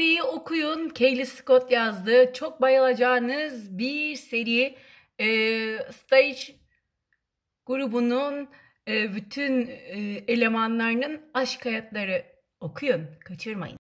seriyi okuyun. Kaylee Scott yazdı. Çok bayılacağınız bir seri. Ee, Stage grubunun e, bütün e, elemanlarının aşk hayatları okuyun. Kaçırmayın.